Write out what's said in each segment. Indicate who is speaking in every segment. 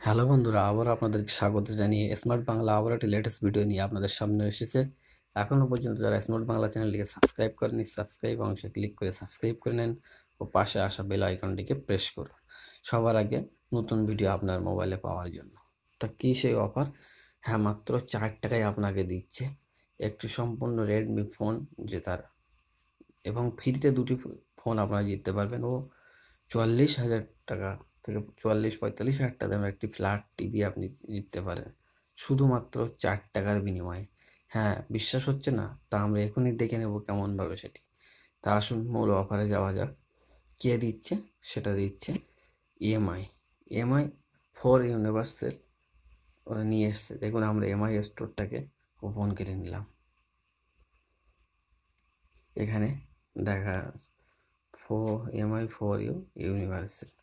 Speaker 1: Hello বন্ধুরা, আবার আপনাদেরকে স্বাগত জানিয়ে স্মার্ট বাংলা আবার একটি লেটেস্ট ভিডিও নিয়ে আপনাদের সামনে এসেছে। এখনও পর্যন্ত যারা স্মার্ট বাংলা চ্যানেলটিকে সাবস্ক্রাইব করেনি সাবস্ক্রাইব অংশে ক্লিক করে সাবস্ক্রাইব করে নেন ও পাশে আসা বেল আইকনটিকে প্রেস করুন। সবার আগে নতুন ভিডিও আপনার মোবাইলে পাওয়ার জন্য। তা কী সেই অফার হ্যাঁ মাত্র চার টাকায় আপনাকে দিচ্ছে একটি সম্পূর্ণ রেডমি ফোন যে তার এবং ফ্রিতে দুটি ফোন আপনারা জিততে পারবেন। ও চুয়াল্লিশ হাজার টাকা থেকে চুয়াল্লিশ, পঁয়তাল্লিশ হাজার টাকা দামের একটি ফ্ল্যাট টিভি আপনি জিততে পারেন। শুধুমাত্র চার টাকার বিনিময়ে। হ্যাঁ বিশ্বাস হচ্ছে না? তা আমরা এখনই দেখে নেব কেমনভাবে সেটি। তা আসুন, মূল অফারে যাওয়া যাক। কে দিচ্ছে? সেটা দিচ্ছে ইএমআই ইএমআই ফোর ইউনিভার্সেল ওরা নিয়ে এসছে। দেখুন, আমরা এমআই স্টোরটাকে ওপেন করে নিলাম। এখানে দেখা for Mi for you universal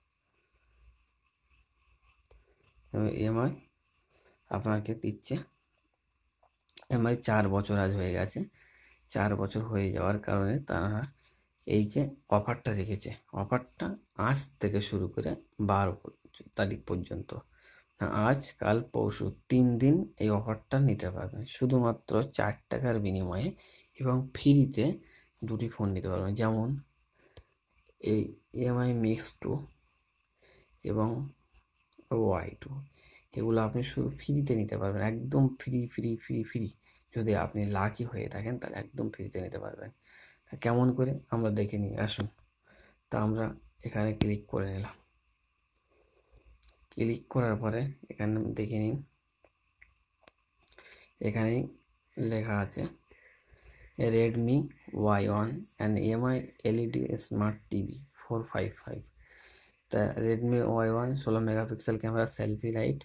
Speaker 1: Mi আপনাকে দিচ্ছে। এমআই চার বছর আজ হয়ে গেছে। চার বছর হয়ে যাওয়ার কারণে তারা এই যে অফারটা রেখেছে, অফারটা আজ থেকে শুরু করে বারো তারিখ পর্যন্ত। আজ, কাল, পরশু তিন দিন এই অফারটা নিতে পারবেন। শুধুমাত্র চার টাকার বিনিময়ে এবং ফ্রিতে দুটি ফোন নিতে পারবেন। যেমন এই এমআই মিক্স টু এবং ওয়াই টু এগুলো আপনি শুধু ফ্রিতে নিতে পারবেন, একদম ফ্রি ফ্রি ফ্রি ফ্রি যদি আপনি লাকি হয়ে থাকেন, তাহলে একদম ফ্রিতে নিতে পারবেন। তা কেমন করে? আমরা দেখে নিই, আসুন। তা আমরা এখানে ক্লিক করে নিলাম। ক্লিক করার পরে এখানে দেখে নিন। এখানেই লেখা আছে Redmi Y one and Mi LED smart TV four five five তা রেডমি ওয়াই ওয়ান ষোলো মেগাপিক্সেল ক্যামেরা সেলফি লাইট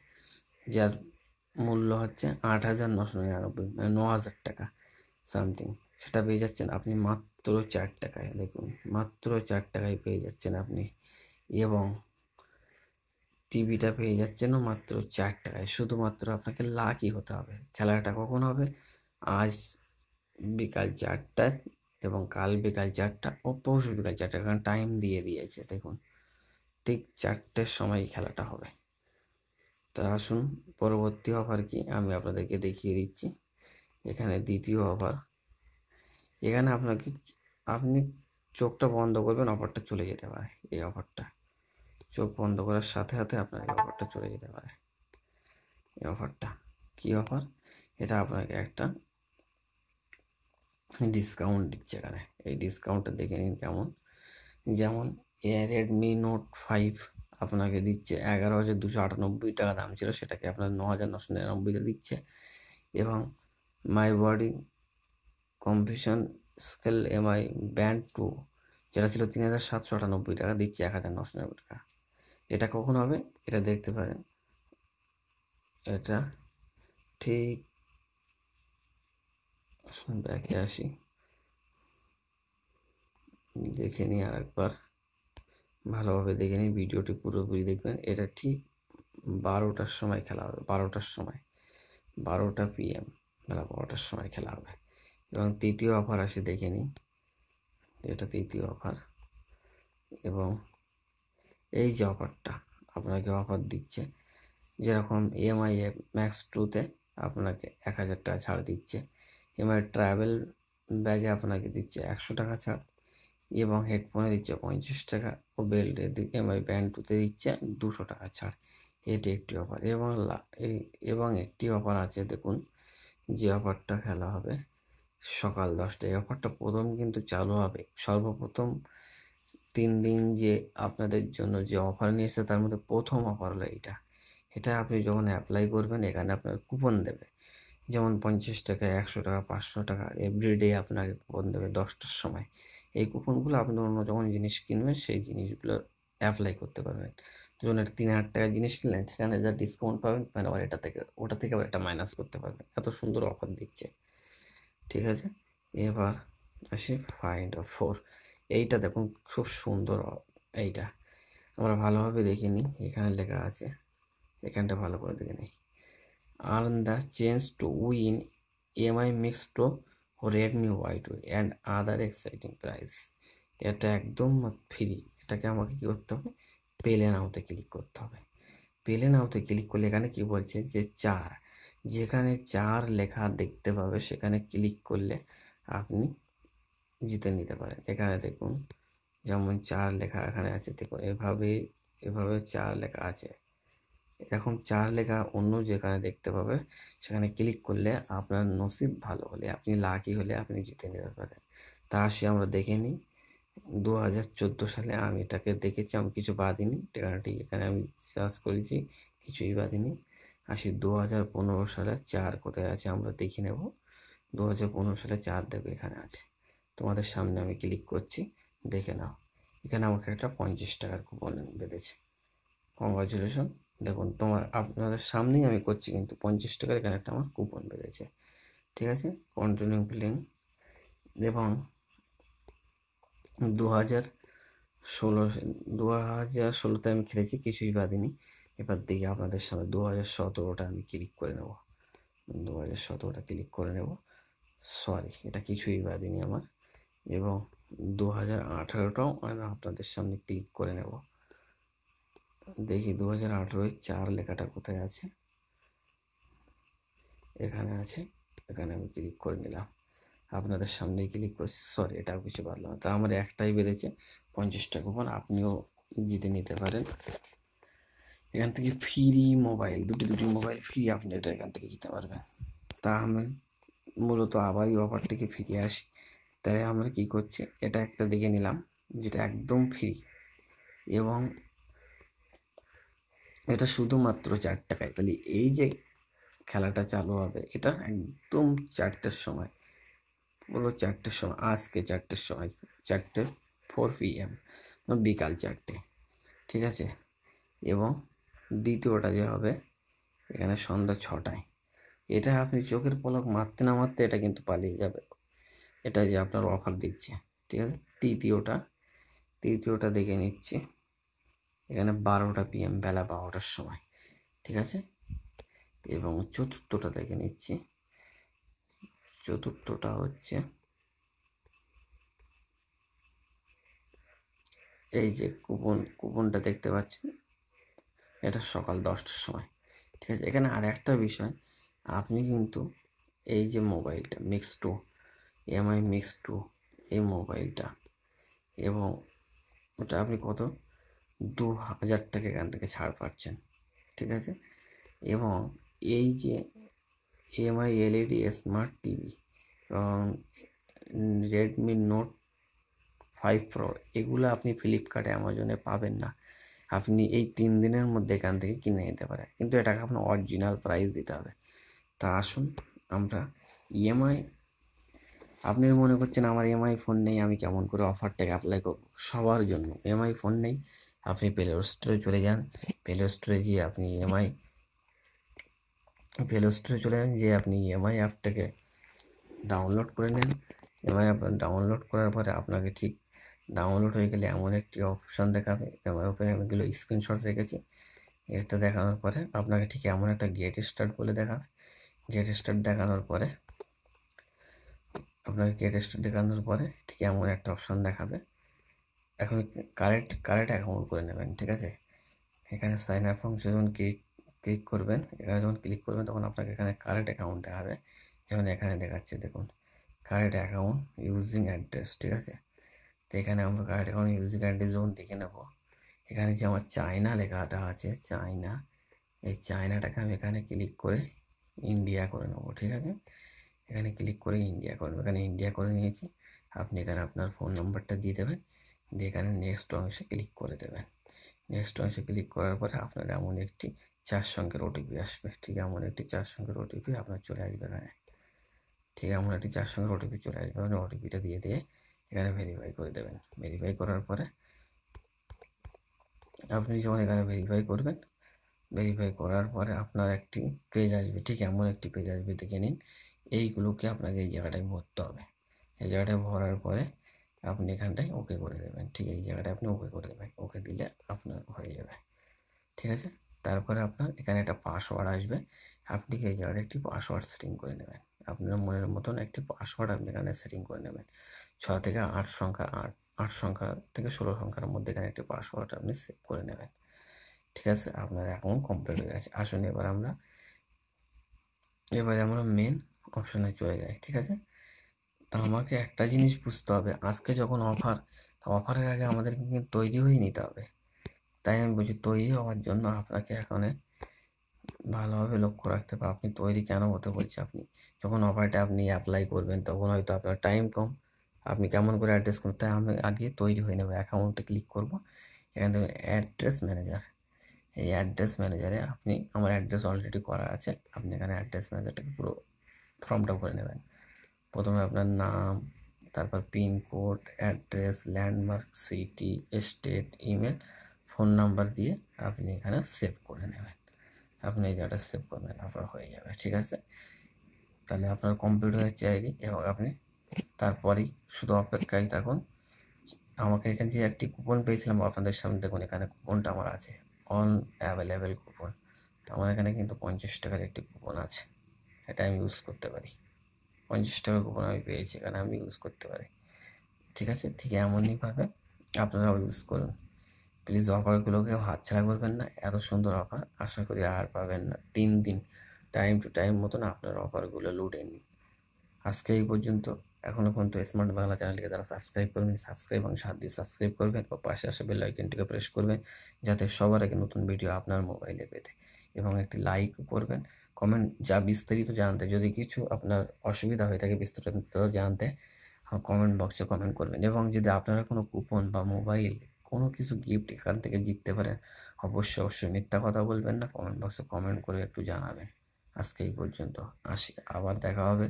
Speaker 1: যার মূল্য হচ্ছে আট হাজার নশো নিরানব্বই মানে ন হাজার টাকা সামথিং সেটা পেয়ে যাচ্ছেন আপনি মাত্র চার টাকায়, দেখুন, মাত্র চার টাকায় পেয়ে যাচ্ছেন আপনি। এবং টিভিটা পেয়ে যাচ্ছেনও মাত্র চার টাকায়, শুধুমাত্র আপনাকে লাকই হতে হবে। খেলাটা কখন হবে? আজ বিকাল চারটায় এবং কাল বিকাল চারটা ও পরশু বিকাল চারটা কারণ টাইম দিয়ে দিয়েছে, দেখুন। ঠিক চারটের সময় খেলাটা হবে। তা আসুন, পরবর্তী অফার কি আমি আপনাদেরকে দেখিয়ে দিচ্ছি। এখানে দ্বিতীয় অফার এখানে আপনাকে, আপনি চোখটা বন্ধ করবেন অফারটা চলে যেতে পারে এই অফারটা চোখ বন্ধ করার সাথে সাথে আপনার এই অফারটা চলে যেতে পারে। এই অফারটা কি অফার এটা আপনাকে একটা ডিসকাউন্ট দিচ্ছে এখানে। এই ডিসকাউন্টটা দেখে নিন কেমন। যেমন রেডমি নোট ফাইভ আপনাকে দিচ্ছে এগারো হাজার দুশো আটানব্বই টাকা দাম ছিল, সেটাকে আপনার ন হাজার নশো নিরানব্বইতে দিচ্ছে। এবং Mi body composition scale Mi band two যেটা ছিল তিন হাজার সাতশো আটানব্বই টাকা, দিচ্ছে এক হাজার নশো নিরানব্বই টাকা। এটা কখন হবে? এটা দেখতে পারেন। এটা ঠিক ব্যাকে আসি। দেখে নিই আর একবার ভালোভাবে দেখে নিন, ভিডিওটি পুরোপুরি দেখবেন। এটা ঠিক বারোটার সময় খেলা হবে, বারোটার সময়, বারোটা পিএম বেলা বারোটার সময় খেলা হবে। এবং তৃতীয় অফার আসে, দেখে নিই এটা তৃতীয় অফার এবং এই যে অফারটা আপনাকে অফার দিচ্ছে, যেরকম ইএমআই ম্যাক্স টুতে আপনাকে এক হাজার টাকা ছাড় দিচ্ছে। এমআই ট্রাভেল ব্যাগে আপনাকে দিচ্ছে একশো টাকা ছাড়। এবং হেডফোনে দিচ্ছে পঞ্চাশ টাকা ও বেল্টের দিকে ব্যান্ড টুতে দিচ্ছে দুশো টাকা ছাড়। এটি একটি অফার। এবং এবং একটি অফার আছে, দেখুন, যে অফারটা খেলা হবে সকাল দশটায়। এই অফারটা প্রথম কিন্তু চালু হবে। সর্বপ্রথম তিন দিন যে আপনাদের জন্য যে অফার নিয়ে এসেছে, তার মধ্যে প্রথম অফার হলো এইটা। এটা আপনি যখন অ্যাপ্লাই করবেন, এখানে আপনার কুপন দেবে। যেমন পঞ্চাশ টাকা, একশো টাকা, পাঁচশো টাকা এভরিডে আপনাকে কুপন দেবে দশটার সময়। এই কুপনগুলো আপনি অন্য যখন জিনিস কিনবেন, সেই জিনিসগুলো অ্যাপ্লাই করতে পারবেন। যখন একটা তিন হাজার টাকার জিনিস কিনলেন, সেখানে যা ডিসকাউন্ট পাবেন মানে আবার এটা থেকে, ওটা থেকে আবার একটা মাইনাস করতে পারবেন। এত সুন্দর অফার দিচ্ছে। ঠিক আছে? এবার আসি ফাইন্ড ফোর এইটা দেখুন, খুব সুন্দর এইটা। আমরা ভালোভাবে দেখে নিই, এখানে লেখা আছে। এখানটা ভালো করে দেখে নিই। Earn the chance to win Mi Mix two Redmi Y two and other exciting prize এটা একদম ফ্রি এটাকে আমাকে কী করতে হবে? পেলে নাওতে ক্লিক করতে হবে। পেলে নাওতে ক্লিক করলে এখানে কি বলছে? যে চার। যেখানে চার লেখা দেখতে পাবে, সেখানে ক্লিক করলে আপনি জিতে নিতে পারেন। এখানে দেখুন, যেমন চার লেখা এখানে আছে, দেখুন, এভাবে এভাবে চার লেখা আছে। এরকম চার লেখা অন্য যেখানে দেখতে পাবে, সেখানে ক্লিক করলে আপনার নসিব ভালো হলে, আপনি লাকি হলে আপনি জিতে নিতে পারেন। তা আসি আমরা দেখে নিই। দু হাজার চোদ্দ সালে আমি এটাকে দেখেছি, আমি কিছু বাঁধিনি ঠিকানাটি এখানে আমি সার্চ করেছি, কিছুই বাদিনি। আসি দু হাজার পনেরো সালে চার কোথায় আছে আমরা দেখে নেব। দু হাজার পনেরো সালে চার দেবে এখানে আছে। তোমাদের সামনে আমি ক্লিক করছি, দেখে নাও। এখানে আমাকে একটা পঞ্চাশ টাকার কুপন বেঁধেছে। কংগ্রাচুলেশন দেখুন, তোমার আপনাদের সামনেই আমি করছি কিন্তু পঞ্চাশ টাকার এখানে একটা আমার কুপন বেঁধেছে ঠিক আছে? কন্টিনিউ ফিলিং এবং দু হাজার ষোলো দু হাজার ষোলোতে আমি খেলেছি, কিছুই বাদিনি। এবার দেখি আপনাদের সামনে দু হাজার সতেরোটা আমি ক্লিক করে নেব। দু হাজার সতেরোটা ক্লিক করে নেব। সরি এটা কিছুই বাদিনি আমার। এবং দু হাজার আঠারোটাও আমি আপনাদের সামনে ক্লিক করে নেব। দেখি দু হাজার আঠেরোয় চার লেখাটা কোথায় আছে? এখানে আছে। এখানে আমি ক্লিক করে নিলাম। আপনাদের সামনেই ক্লিক করছি। সরি এটাও কিছু বাদলাম তা আমার একটাই বেড়েছে, পঞ্চাশ টাকা। কুপন আপনিও জিতে নিতে পারেন। এখান থেকে ফ্রি মোবাইল দুটি দুটি মোবাইল ফ্রি আপনি এটা এখান থেকে জিতে পারবেন। তা আমি মূলত আবারই অফারটিকে ফিরে আসি। তাই আমরা কি করছি? এটা একটা দেখে নিলাম, যেটা একদম ফ্রি এবং এটা শুধুমাত্র চার টাকায়। তাহলে এই যে খেলাটা চালু হবে, এটা একদম চারটের সময়। পুরো চারটের সময়, আজকে চারটের সময়, চারটে ফোর পি এম বিকাল চারটে, ঠিক আছে? এবং দ্বিতীয়টা যে হবে, এখানে সন্ধ্যা ছটায়। এটা আপনি চোখের পলক মারতে না মারতে এটা কিন্তু পালিয়ে যাবে। এটা যে আপনার অফার দিচ্ছে, ঠিক আছে? তৃতীয়টা তৃতীয়টা দেখে নিচ্ছি। এখানে বারোটা পিএম বেলা বারোটার সময়, ঠিক আছে? এবং চতুর্থটা দেখে নিচ্ছি। চতুর্থটা হচ্ছে এই যে কুপন, কুপনটা দেখতে পাচ্ছেন? এটা সকাল দশটার সময়, ঠিক আছে? এখানে আর একটা বিষয়, আপনি কিন্তু এই যে মোবাইলটা Mix two Mi Mix two এই মোবাইলটা, এবং ওটা আপনি কত? দু হাজার টাকা এখান থেকে ছাড় পাচ্ছেন, ঠিক আছে? এবং এই যে এমআই, এলইডি, স্মার্ট টিভি এবং রেডমি নোট ফাইভ প্রো, এগুলো আপনি ফ্লিপকার্টে, অ্যামাজনে পাবেন না। আপনি এই তিন দিনের মধ্যে এখান থেকে কিনে নিতে পারেন। কিন্তু এটাকে আপনার অরিজিনাল প্রাইস দিতে হবে। তা আসুন আমরা ইএমআই, আপনি মনে করছেন আমার এমআই ফোন নেই, আমি কেমন করে অফারটাকে অ্যাপ্লাই করব? সবার জন্য। এমআই ফোন নেই আপনি প্লে স্টোরে চলে যান। প্লে স্টোরে গিয়ে আপনি ইএমআই প্লে স্টোরে চলে যান যে আপনি ইএমআই অ্যাপটাকে ডাউনলোড করে নেন। এমআই অ্যাপ ডাউনলোড করার পরে আপনাকে ঠিক ডাউনলোড হয়ে গেলে এমন একটি অপশান দেখাবে। এমআই ওপেন আমি এগুলো স্ক্রিনশট রেখেছি। এটা দেখানোর পরে আপনাকে ঠিক এমন একটা গেট স্টার্ট বলে দেখাবে। গেট স্টার্ট দেখানোর পরে, আপনাকে গেট স্টার্ট দেখানোর পরে ঠিক এমন একটা অপশান দেখাবে। এখন কারেন্ট কারেন্ট অ্যাকাউন্ট করে নেবেন, ঠিক আছে? এখানে সাইন আপ ফাংশন যখন ক্লিক ক্লিক করবেন, এখানে যখন ক্লিক করবেন তখন আপনাকে এখানে কারেন্ট অ্যাকাউন্ট দেখাবে। যেমন এখানে দেখাচ্ছে, দেখুন কারেন্ট অ্যাকাউন্ট ইউজিং অ্যাড্রেস ঠিক আছে? তো এখানে আমরা কারেন্ট অ্যাকাউন্ট ইউজিং অ্যাড্রেস যখন দেখে নেব, এখানে যে আমার চায়না লেখাটা আছে চায়না এই চায়নাটাকে আমি এখানে ক্লিক করে ইন্ডিয়া করে নেব, ঠিক আছে? এখানে ক্লিক করে ইন্ডিয়া করবেন এখানে ইন্ডিয়া করে নিয়েছি। আপনি এখানে আপনার ফোন নাম্বারটা দিয়ে দেবেন। দিয়ে এখানে নেক্সট অংশে ক্লিক করে দেবেন। নেক্সট অংশে ক্লিক করার পরে আপনার এমন একটি চার সংখ্যার ওটিপি আসবে। ঠিক এমন একটি চার সংখ্যার ওটিপি আপনার চলে আসবে এখানে। ঠিক এমন একটি চার সংখ্যার ওটিপি চলে আসবে। আপনি ওটিপিটা দিয়ে দিয়ে এখানে ভেরিফাই করে দেবেন। ভেরিফাই করার পরে আপনি যখন এখানে ভেরিফাই করবেন ভেরিফাই করার পরে আপনার একটি পেজ আসবে। ঠিক এমন একটি পেজ আসবে, দেখে নিন। এইগুলোকে আপনাকে এই জায়গাটায় ভরতে হবে। এই জায়গাটায় ভরার পরে আপনি এখানটায় ওকে করে দেবেন। ঠিক এই জায়গাটায় আপনি ওকে করে দেবেন। ওকে দিলে আপনার হয়ে যাবে। ঠিক আছে? তারপরে আপনার এখানে একটা পাসওয়ার্ড আসবে। আপনি এই জায়গায় একটি পাসওয়ার্ড সেটিং করে নেবেন। আপনার মনের মতন একটি পাসওয়ার্ড আপনি এখানে সেটিং করে নেবেন। ছ থেকে আট সংখ্যা আট আট সংখ্যা থেকে ষোলো সংখ্যার মধ্যে এখানে একটি পাসওয়ার্ড আপনি সেভ করে নেবেন। ঠিক আছে? আপনার অ্যাকাউন্ট কমপ্লিট হয়ে গেছে। আসুন এবার আমরা, এবারে আমরা মেন অপশনে চলে যাই। ঠিক আছে? তা আমাকে একটা জিনিস বুঝতে হবে। আজকে যখন অফার তা অফারের আগে আমাদেরকে কিন্তু তৈরি হয়ে নিতে হবে। তাই আমি বলছি তৈরি হওয়ার জন্য আপনাকে এখানে ভালোভাবে লক্ষ্য রাখতে হবে। আপনি তৈরি কেন হতে বলছি আপনি? যখন অফারটা আপনি অ্যাপ্লাই করবেন, তখন হয়তো আপনার টাইম কম। আপনি কেমন করে অ্যাড্রেস করুন তাই আমি আগে তৈরি হয়ে নেব। অ্যাকাউন্টে ক্লিক করব। এখান থেকে অ্যাড্রেস ম্যানেজার এই অ্যাড্রেস ম্যানেজারে আপনি, আমার অ্যাড্রেস অলরেডি করা আছে। আপনি এখানে অ্যাড্রেস ম্যানেজারটাকে পুরো ফর্মটা করে নেবেন। প্রথমে আপনার নাম, তারপর pincode address, landmark, city, state, email, phone number দিয়ে আপনি এখানে সেভ করে নেবেন। আপনি এই জায়গাটা সেভ করবেন আপনার হয়ে যাবে, ঠিক আছে? তাহলে আপনার কমপ্লিট হয়েছে আইডি এবং আপনি তারপরেই শুধু অপেক্ষায় থাকুন। আমাকে এখানে যে একটি কুপন পেয়েছিলাম, আপনাদের সামনে দেখুন, এখানে কুপনটা আমার আছে। অন অ্যাভেলেবেল কুপন আমার এখানে কিন্তু পঞ্চাশ টাকার একটি কুপন আছে। এটা আমি ইউজ করতে পারি। পঞ্চাশ টাকার কুপন আমি পেয়েছি, এখানে আমি ইউজ করতে পারি। ঠিক আছে? ঠিক এমনইভাবে আপনারাও ইউজ করুন। প্লিজ অফারগুলোকে হাতছাড়া করবেন না, এত সুন্দর অফার আশা করি আর পাবেন না। তিন দিন টাইম টু টাইম মতন আপনার অফারগুলো লুটে নিন। আজকে এই পর্যন্ত। এখনও পর্যন্ত স্মার্ট বাংলা চ্যানেলটিকে তারা সাবস্ক্রাইব করবেন সাবস্ক্রাইব এবং সাথ দিয়ে সাবস্ক্রাইব করবেন ও পাশে আসা বেল আইকনটিকে প্রেস করবেন, যাতে সবার আগে নতুন ভিডিও আপনার মোবাইলে পেতে। এবং একটি লাইক করবেন কমেন্ট যা বিস্তারিত জানতে, যদি কিছু আপনার অসুবিধা হয়ে থাকে বিস্তারিত জানতে কমেন্ট বক্সে কমেন্ট করবেন। এবং যদি আপনারা কোনো কুপন বা মোবাইল কোনো কিছু গিফট এখান থেকে জিততে পারেন, অবশ্যই অবশ্যই মিথ্যা কথা বলবেন না কমেন্ট বক্সে কমেন্ট করে একটু জানাবেন। আজকে এই পর্যন্ত, আসি, আবার দেখা হবে।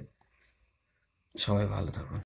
Speaker 1: সবাই ভালো থাকুন।